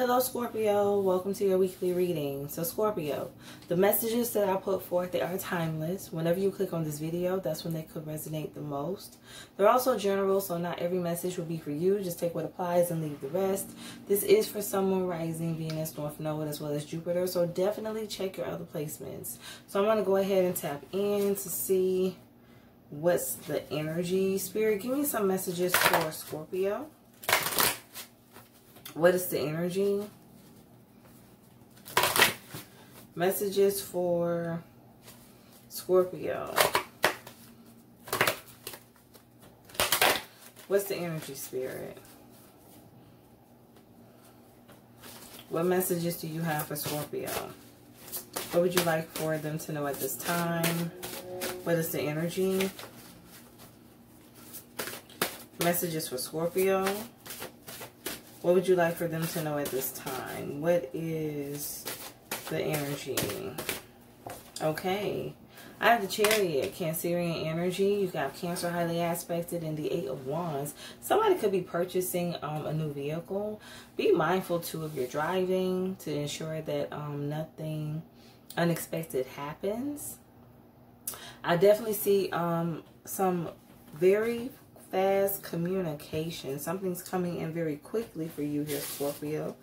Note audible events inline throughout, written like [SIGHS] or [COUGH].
Hello Scorpio, welcome to your weekly reading. So Scorpio, the messages that I put forth, they are timeless. Whenever you click on this video, that's when they could resonate the most. They're also general, so not every message will be for you. Just take what applies and leave the rest. This is for someone rising, Venus, North Node, as well as Jupiter. So definitely check your other placements. So I'm going to go ahead and tap in to see what's the energy. Spirit, give me some messages for Scorpio. What is the energy? Messages for Scorpio. What's the energy spirit? What messages do you have for Scorpio? What would you like for them to know at this time? What is the energy? Messages for Scorpio. What would you like for them to know at this time? What is the energy? Okay. I have the Chariot, Cancerian energy. You got Cancer highly aspected and the Eight of Wands. Somebody could be purchasing um, a new vehicle. Be mindful, too, of your driving to ensure that um, nothing unexpected happens. I definitely see um, some very fast communication. Something's coming in very quickly for you here, Scorpio,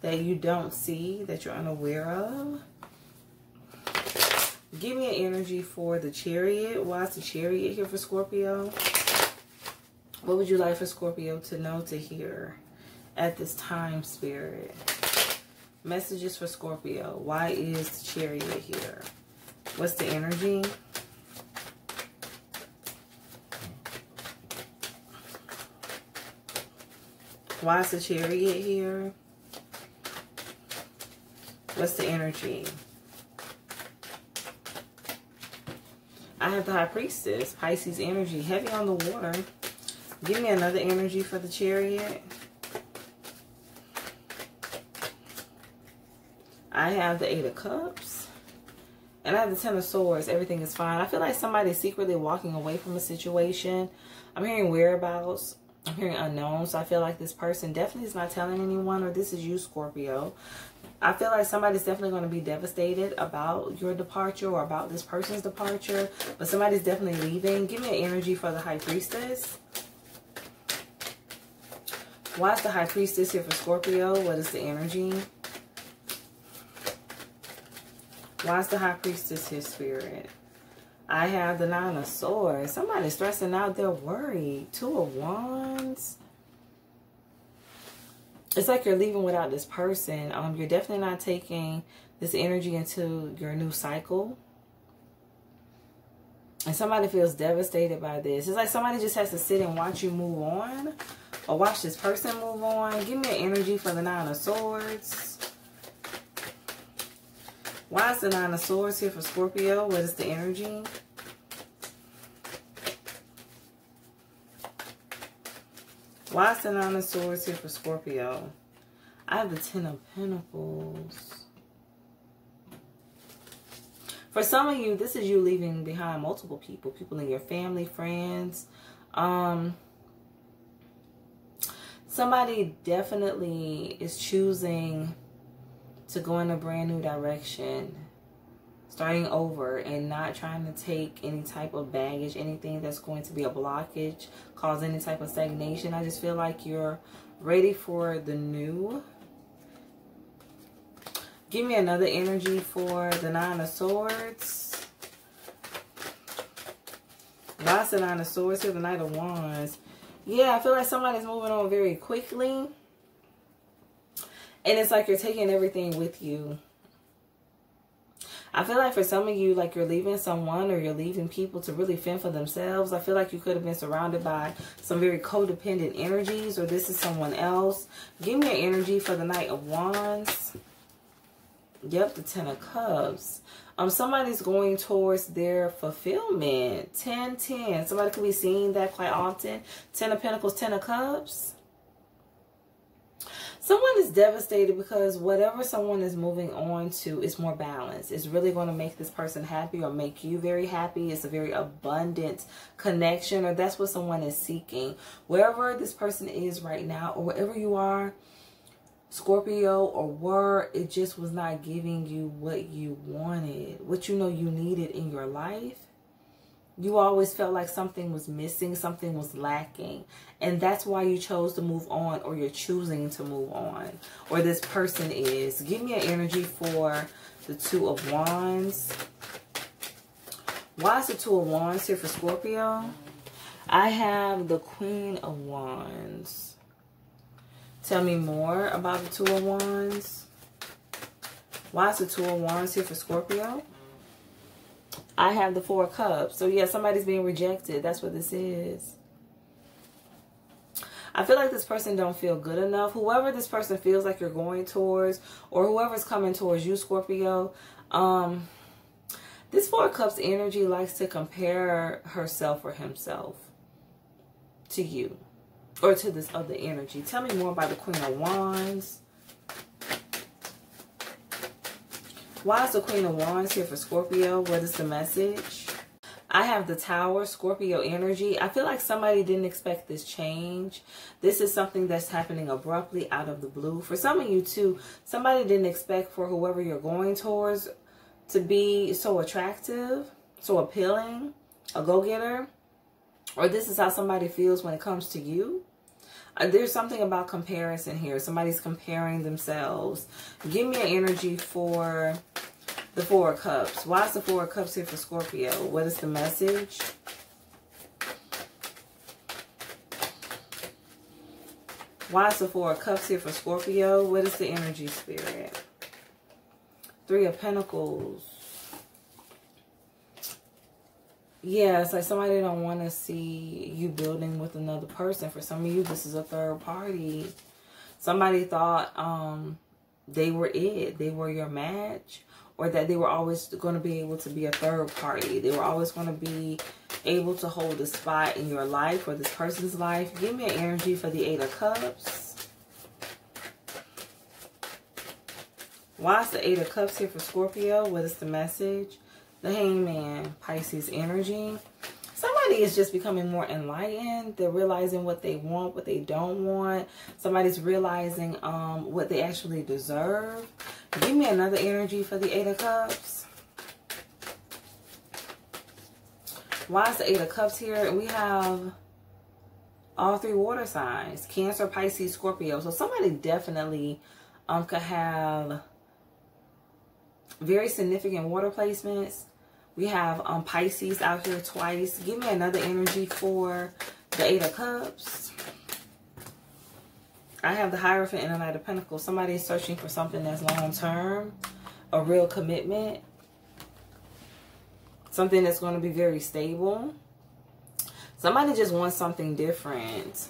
that you don't see, that you're unaware of. Give me an energy for the chariot. Why is the chariot here for Scorpio? What would you like for Scorpio to know, to hear at this time, Spirit? Messages for Scorpio. Why is the chariot here? What's the energy? Why is the chariot here? What's the energy? I have the high priestess, Pisces energy, heavy on the water. Give me another energy for the chariot. I have the eight of cups. And I have the ten of swords. Everything is fine. I feel like somebody's secretly walking away from a situation. I'm hearing whereabouts. I'm hearing unknown. So I feel like this person definitely is not telling anyone or this is you, Scorpio. I feel like somebody's definitely going to be devastated about your departure or about this person's departure. But somebody's definitely leaving. Give me an energy for the High Priestess. Why is the High Priestess here for Scorpio? What is the energy? Why is the High Priestess here, Spirit? I have the Nine of Swords. Somebody's stressing out. They're worried. Two of Wands. It's like you're leaving without this person. Um, You're definitely not taking this energy into your new cycle. And somebody feels devastated by this. It's like somebody just has to sit and watch you move on. Or watch this person move on. Give me an energy for the Nine of Swords. Why is the Nine of Swords here for Scorpio? What is the energy? Why the Nine of Swords here for Scorpio? I have the Ten of Pentacles. For some of you, this is you leaving behind multiple people. People in your family, friends. Um, somebody definitely is choosing to go in a brand new direction starting over and not trying to take any type of baggage anything that's going to be a blockage cause any type of stagnation. I just feel like you're ready for the new. Give me another energy for the nine of swords. Lots of nine of swords here the knight of wands. Yeah i feel like somebody's moving on very quickly. And it's like you're taking everything with you. I feel like for some of you, like you're leaving someone or you're leaving people to really fend for themselves. I feel like you could have been surrounded by some very codependent energies or this is someone else. Give me an energy for the Knight of Wands. Yep, the Ten of Cups. Um, somebody's going towards their fulfillment. 10, 10. Somebody could be seeing that quite often. Ten of Pentacles, Ten of Cups. Someone is devastated because whatever someone is moving on to is more balanced. It's really going to make this person happy or make you very happy. It's a very abundant connection or that's what someone is seeking. Wherever this person is right now or wherever you are, Scorpio or were, it just was not giving you what you wanted, what you know you needed in your life. You always felt like something was missing, something was lacking. And that's why you chose to move on or you're choosing to move on. Or this person is. Give me an energy for the Two of Wands. Why is the Two of Wands here for Scorpio? I have the Queen of Wands. Tell me more about the Two of Wands. Why is the Two of Wands here for Scorpio? I have the Four Cups. So, yeah, somebody's being rejected. That's what this is. I feel like this person don't feel good enough. Whoever this person feels like you're going towards or whoever's coming towards you, Scorpio, um, this Four Cups energy likes to compare herself or himself to you or to this other energy. Tell me more about the Queen of Wands. Why is the Queen of Wands here for Scorpio? What is the message? I have the Tower, Scorpio energy. I feel like somebody didn't expect this change. This is something that's happening abruptly out of the blue. For some of you too, somebody didn't expect for whoever you're going towards to be so attractive, so appealing, a go-getter. Or this is how somebody feels when it comes to you. There's something about comparison here. Somebody's comparing themselves. Give me an energy for the Four of Cups. Why is the Four of Cups here for Scorpio? What is the message? Why is the Four of Cups here for Scorpio? What is the energy spirit? Three of Pentacles yeah, it's like somebody don't want to see you building with another person. For some of you, this is a third party. Somebody thought um, they were it. They were your match. Or that they were always going to be able to be a third party. They were always going to be able to hold a spot in your life or this person's life. Give me an energy for the Eight of Cups. Why is the Eight of Cups here for Scorpio? What is the message? The hangman, Pisces energy. Somebody is just becoming more enlightened. They're realizing what they want, what they don't want. Somebody's realizing um, what they actually deserve. Give me another energy for the Eight of Cups. Why is the Eight of Cups here? We have all three water signs. Cancer, Pisces, Scorpio. So somebody definitely um, could have very significant water placements we have um, Pisces out here twice. Give me another energy for the Eight of Cups. I have the Hierophant and the Knight of Pentacles. Somebody is searching for something that's long-term. A real commitment. Something that's going to be very stable. Somebody just wants something different.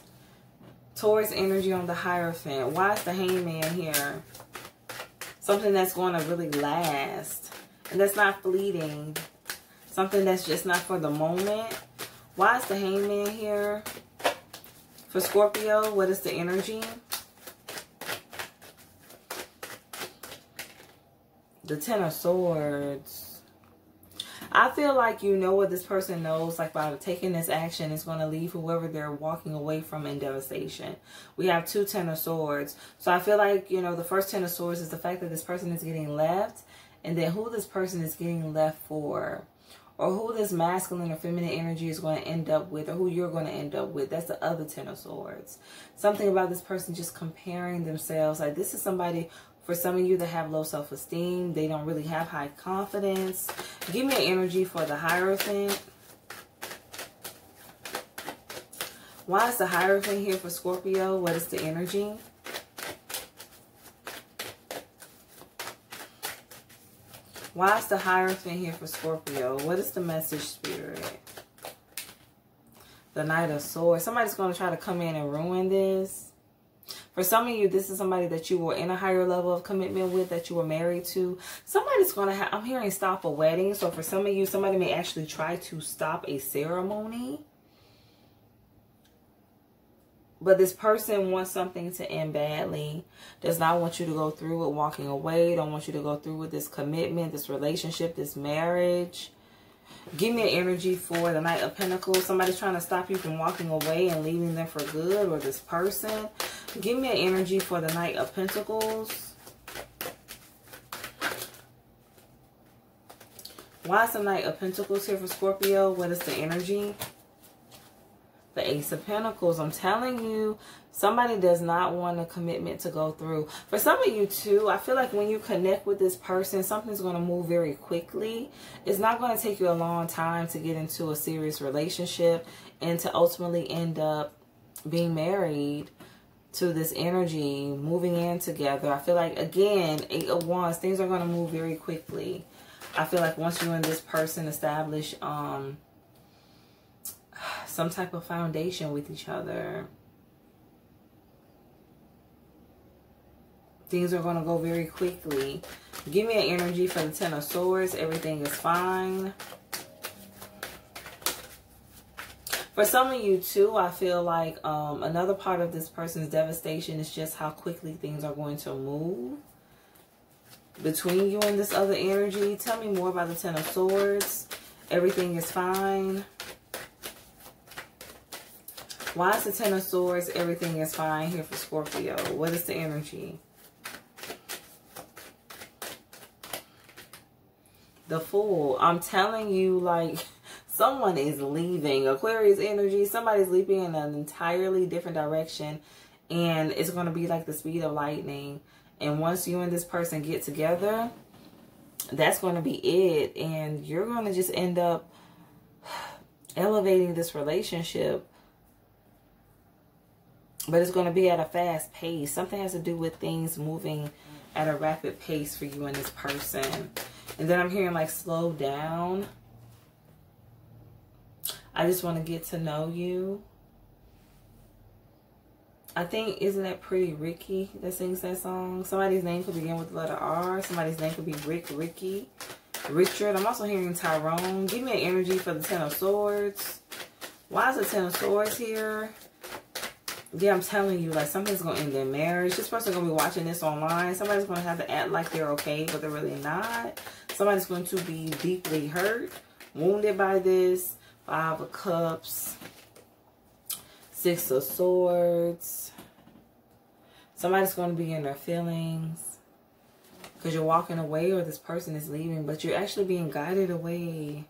Taurus energy on the Hierophant. Why is the Hangman here? Something that's going to really last. And that's not fleeting. Something that's just not for the moment. Why is the hangman here? For Scorpio, what is the energy? The Ten of Swords. I feel like you know what this person knows, like by taking this action, it's going to leave whoever they're walking away from in devastation. We have two Ten of Swords. So I feel like, you know, the first Ten of Swords is the fact that this person is getting left, and then who this person is getting left for or who this masculine or feminine energy is going to end up with or who you're going to end up with. That's the other Ten of Swords. Something about this person just comparing themselves. Like this is somebody, for some of you that have low self-esteem, they don't really have high confidence. Give me an energy for the Hierophant. Why is the Hierophant here for Scorpio? What is the energy? Why is the Hierophant here for Scorpio? What is the message, Spirit? The Knight of Swords. Somebody's going to try to come in and ruin this. For some of you, this is somebody that you were in a higher level of commitment with, that you were married to. Somebody's going to have, I'm hearing stop a wedding. So for some of you, somebody may actually try to stop a ceremony. But this person wants something to end badly. Does not want you to go through with walking away. Don't want you to go through with this commitment, this relationship, this marriage. Give me an energy for the Knight of Pentacles. Somebody's trying to stop you from walking away and leaving them for good or this person. Give me an energy for the Knight of Pentacles. Why is the Knight of Pentacles here for Scorpio? What is the energy? The Ace of Pentacles. I'm telling you, somebody does not want a commitment to go through. For some of you too, I feel like when you connect with this person, something's going to move very quickly. It's not going to take you a long time to get into a serious relationship and to ultimately end up being married to this energy, moving in together. I feel like, again, Eight of Wands, things are going to move very quickly. I feel like once you and this person establish um, some type of foundation with each other, things are going to go very quickly. Give me an energy for the Ten of Swords. Everything is fine. For some of you too, I feel like um, another part of this person's devastation is just how quickly things are going to move between you and this other energy. Tell me more about the Ten of Swords. Everything is fine. Why is the Ten of Swords? Everything is fine here for Scorpio. What is the energy? The Fool. I'm telling you, like, [LAUGHS] someone is leaving. Aquarius energy. Somebody's leaping in an entirely different direction. And it's going to be like the speed of lightning. And once you and this person get together, that's going to be it. And you're going to just end up [SIGHS] elevating this relationship. But it's going to be at a fast pace. Something has to do with things moving at a rapid pace for you and this person. And then I'm hearing like slow down. I just want to get to know you. I think, isn't that Pretty Ricky that sings that song? Somebody's name could begin with the letter R. Somebody's name could be Rick, Ricky, Richard. I'm also hearing Tyrone. Give me an energy for the Ten of Swords. Why is the Ten of Swords here? Yeah, I'm telling you, like, something's going to end their marriage. This person's going to be watching this online. Somebody's going to have to act like they're okay, but they're really not. Somebody's going to be deeply hurt, wounded by this. Five of Cups. Six of Swords. Somebody's going to be in their feelings. Because you're walking away or this person is leaving. But you're actually being guided away.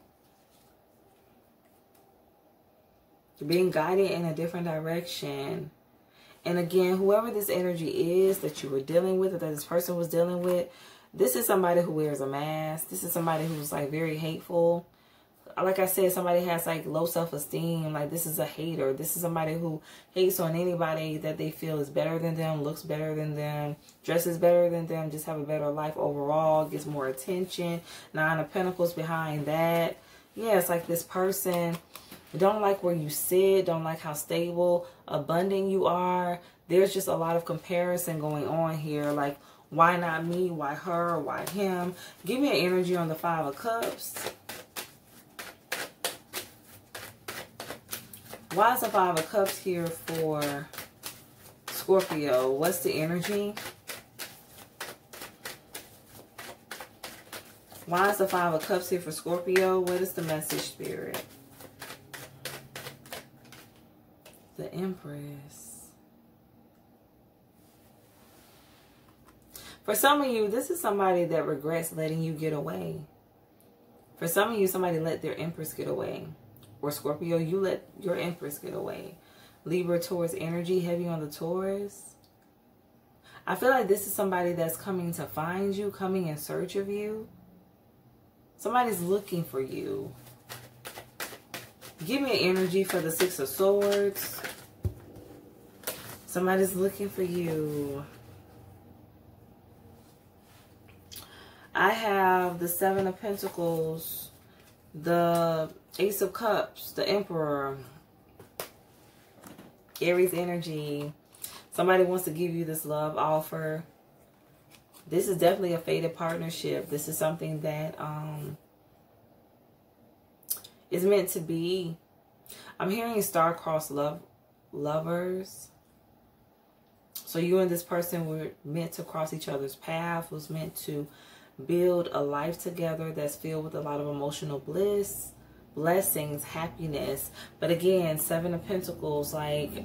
You're being guided in a different direction. And again, whoever this energy is that you were dealing with or that this person was dealing with, this is somebody who wears a mask. This is somebody who's like very hateful like I said, somebody has like low self-esteem, like this is a hater. This is somebody who hates on anybody that they feel is better than them, looks better than them, dresses better than them, just have a better life overall, gets more attention. Nine of Pentacles behind that. Yeah, it's like this person don't like where you sit, don't like how stable, abundant you are. There's just a lot of comparison going on here. Like, why not me? Why her? Why him? Give me an energy on the Five of Cups. Why is the Five of Cups here for Scorpio? What's the energy? Why is the Five of Cups here for Scorpio? What is the message, Spirit? The Empress. For some of you, this is somebody that regrets letting you get away. For some of you, somebody let their Empress get away. Or Scorpio, you let your Empress get away. Libra, Taurus energy, heavy on the Taurus. I feel like this is somebody that's coming to find you, coming in search of you. Somebody's looking for you. Give me an energy for the Six of Swords. Somebody's looking for you. I have the Seven of Pentacles, the Ace of Cups, the Emperor, Aries energy. Somebody wants to give you this love offer. This is definitely a fated partnership. This is something that um, is meant to be. I'm hearing star-crossed love lovers. So you and this person were meant to cross each other's path, was meant to build a life together that's filled with a lot of emotional bliss blessings, happiness. But again, Seven of Pentacles, like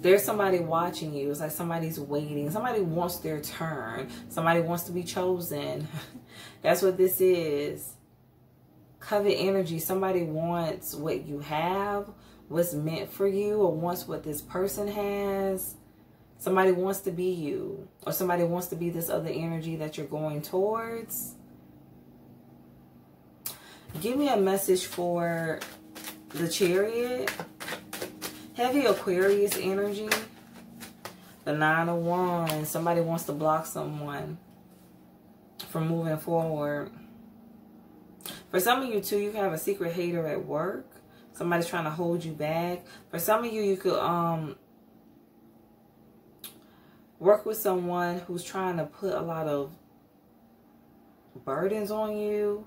there's somebody watching you. It's like somebody's waiting. Somebody wants their turn. Somebody wants to be chosen. [LAUGHS] That's what this is. Covet energy. Somebody wants what you have, what's meant for you, or wants what this person has. Somebody wants to be you, or somebody wants to be this other energy that you're going towards. Give me a message for the chariot. Heavy Aquarius energy. The Nine of Wands. Somebody wants to block someone from moving forward. For some of you, too, you have a secret hater at work. Somebody's trying to hold you back. For some of you, you could um work with someone who's trying to put a lot of burdens on you.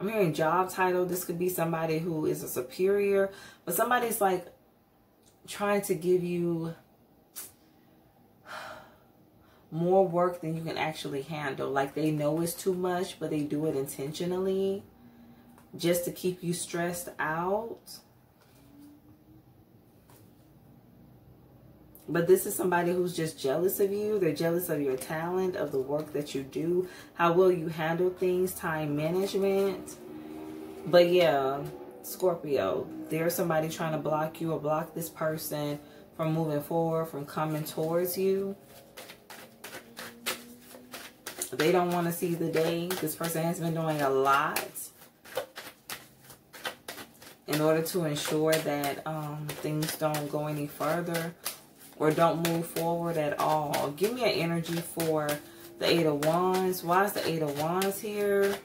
I'm hearing job title. This could be somebody who is a superior, but somebody's like trying to give you more work than you can actually handle. Like they know it's too much, but they do it intentionally just to keep you stressed out. But this is somebody who's just jealous of you. They're jealous of your talent, of the work that you do, how well you handle things, time management. But yeah, Scorpio, there's somebody trying to block you or block this person from moving forward, from coming towards you. They don't want to see the day. This person has been doing a lot in order to ensure that um, things don't go any further or don't move forward at all. Give me an energy for the Eight of Wands. Why is the Eight of Wands here?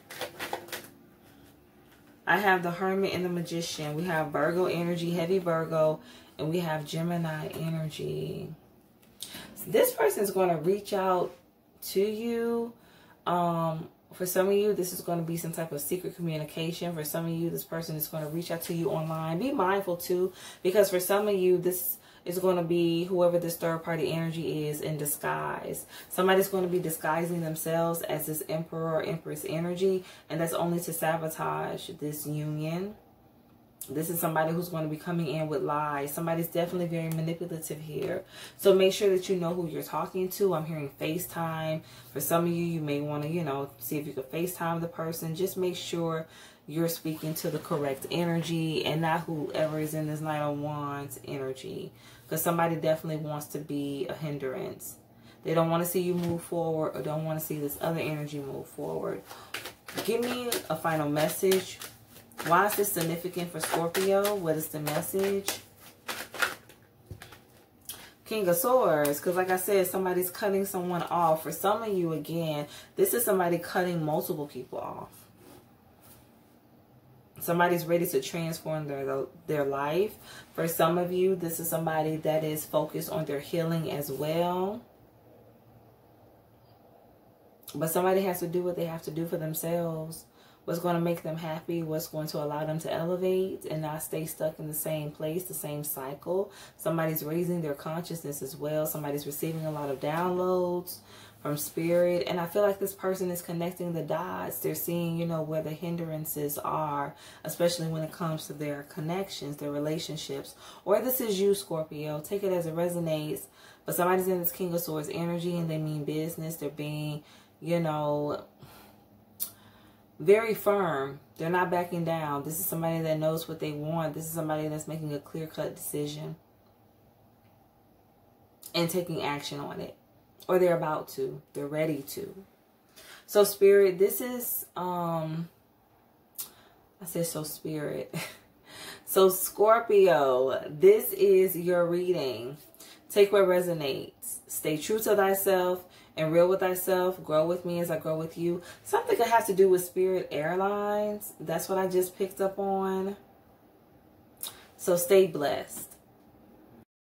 I have the Hermit and the Magician. We have Virgo energy, heavy Virgo, and we have Gemini energy. So this person is going to reach out to you. Um, for some of you, this is going to be some type of secret communication. For some of you, this person is going to reach out to you online. Be mindful too, because for some of you, this is going to be whoever this third party energy is in disguise. Somebody's going to be disguising themselves as this emperor or empress energy, and that's only to sabotage this union. This is somebody who's going to be coming in with lies. Somebody's definitely very manipulative here. So make sure that you know who you're talking to. I'm hearing FaceTime. For some of you, you may want to, you know, see if you can FaceTime the person. Just make sure you're speaking to the correct energy and not whoever is in this Knight of oh Wands energy. Because somebody definitely wants to be a hindrance. They don't want to see you move forward or don't want to see this other energy move forward. Give me a final message. Why is this significant for Scorpio? What is the message? King of Swords, because like I said, somebody's cutting someone off. For some of you, again, this is somebody cutting multiple people off. Somebody's ready to transform their, their life. For some of you, this is somebody that is focused on their healing as well. But somebody has to do what they have to do for themselves. What's going to make them happy, what's going to allow them to elevate and not stay stuck in the same place, the same cycle. Somebody's raising their consciousness as well. Somebody's receiving a lot of downloads from spirit. And I feel like this person is connecting the dots. They're seeing, you know, where the hindrances are, especially when it comes to their connections, their relationships. Or this is you, Scorpio. Take it as it resonates. But somebody's in this King of Swords energy and they mean business. They're being, you know, very firm. They're not backing down. This is somebody that knows what they want. This is somebody that's making a clear-cut decision and taking action on it. Or they're about to. They're ready to. So spirit this is um i said so spirit. [LAUGHS] So scorpio this is your reading. Take what resonates. Stay true to thyself and real with thyself grow with me as i grow with you. Something that has to do with spirit airlines. That's what i just picked up on. So stay blessed